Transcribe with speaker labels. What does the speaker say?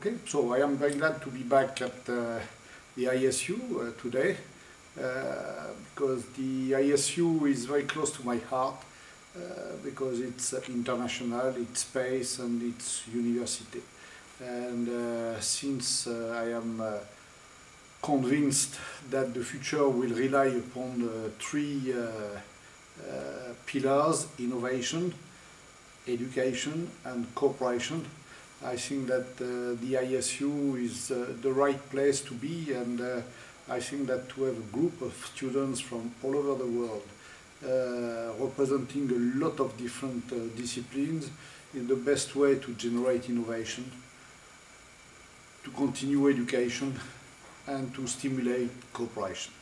Speaker 1: Okay, so I am very glad to be back at uh, the ISU uh, today uh, because the ISU is very close to my heart uh, because it's uh, international, it's space and it's university. And uh, since I am convinced that the future will rely upon three pillars, innovation, education and cooperation, I think that uh, the ISU is uh, the right place to be and uh, I think that to have a group of students from all over the world representing a lot of different disciplines is the best way to generate innovation, to continue education and to stimulate cooperation.